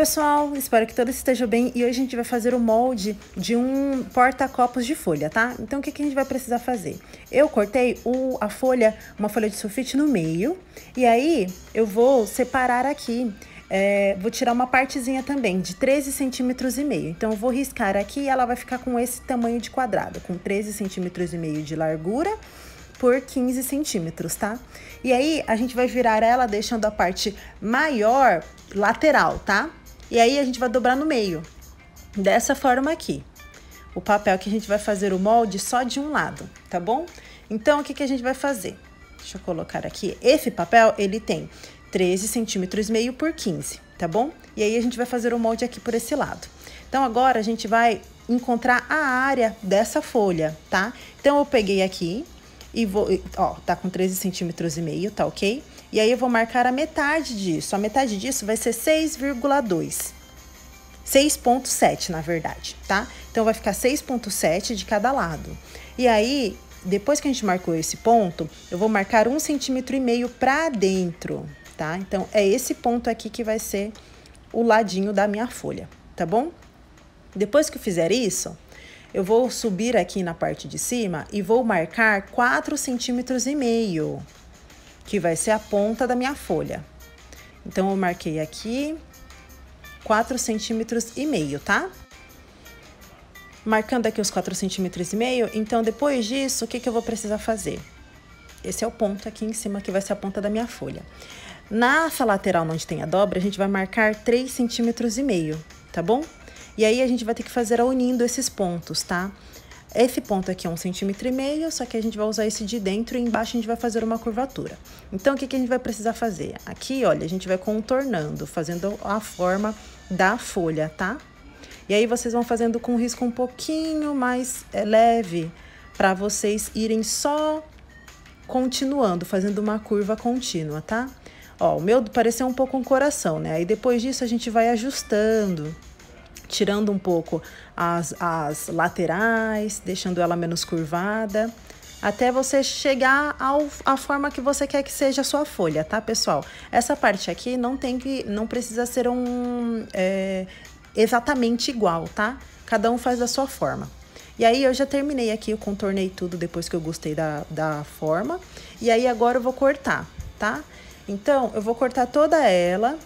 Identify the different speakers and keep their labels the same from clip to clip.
Speaker 1: Pessoal, espero que todos estejam bem e hoje a gente vai fazer o molde de um porta-copos de folha, tá? Então, o que, que a gente vai precisar fazer? Eu cortei o, a folha, uma folha de sulfite no meio e aí eu vou separar aqui, é, vou tirar uma partezinha também de 13 centímetros e meio. Então, eu vou riscar aqui e ela vai ficar com esse tamanho de quadrado, com 13 centímetros e meio de largura por 15 centímetros, tá? E aí, a gente vai virar ela deixando a parte maior lateral, tá? E aí a gente vai dobrar no meio, dessa forma aqui. O papel que a gente vai fazer o molde só de um lado, tá bom? Então, o que, que a gente vai fazer? Deixa eu colocar aqui. Esse papel, ele tem 13 centímetros meio por 15, tá bom? E aí a gente vai fazer o molde aqui por esse lado. Então, agora a gente vai encontrar a área dessa folha, tá? Então, eu peguei aqui e vou... Ó, tá com 13 centímetros e meio, tá ok? E aí eu vou marcar a metade disso. A metade disso vai ser 6,2. 6,7 na verdade, tá? Então vai ficar 6,7 de cada lado. E aí, depois que a gente marcou esse ponto, eu vou marcar um centímetro e meio para dentro, tá? Então é esse ponto aqui que vai ser o ladinho da minha folha, tá bom? Depois que eu fizer isso, eu vou subir aqui na parte de cima e vou marcar 4 centímetros e meio que vai ser a ponta da minha folha. Então, eu marquei aqui 4 centímetros e meio, tá? Marcando aqui os 4 centímetros e meio, então depois disso, o que, que eu vou precisar fazer? Esse é o ponto aqui em cima que vai ser a ponta da minha folha. Nessa lateral onde tem a dobra, a gente vai marcar 3 centímetros e meio, tá bom? E aí a gente vai ter que fazer a unindo esses pontos, tá? Esse ponto aqui é um centímetro e meio, só que a gente vai usar esse de dentro e embaixo a gente vai fazer uma curvatura. Então, o que, que a gente vai precisar fazer? Aqui, olha, a gente vai contornando, fazendo a forma da folha, tá? E aí, vocês vão fazendo com risco um pouquinho mais é, leve, para vocês irem só continuando, fazendo uma curva contínua, tá? Ó, o meu pareceu um pouco um coração, né? Aí, depois disso, a gente vai ajustando tirando um pouco as, as laterais, deixando ela menos curvada, até você chegar ao, à forma que você quer que seja a sua folha, tá, pessoal? Essa parte aqui não tem que, não precisa ser um é, exatamente igual, tá? Cada um faz da sua forma. E aí eu já terminei aqui, eu contornei tudo depois que eu gostei da, da forma. E aí agora eu vou cortar, tá? Então, eu vou cortar toda ela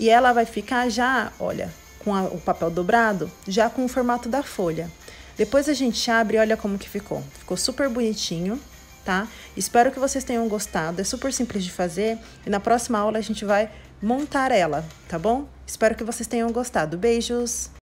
Speaker 1: e ela vai ficar já, olha, com a, o papel dobrado, já com o formato da folha. Depois a gente abre e olha como que ficou. Ficou super bonitinho, tá? Espero que vocês tenham gostado. É super simples de fazer e na próxima aula a gente vai montar ela, tá bom? Espero que vocês tenham gostado. Beijos!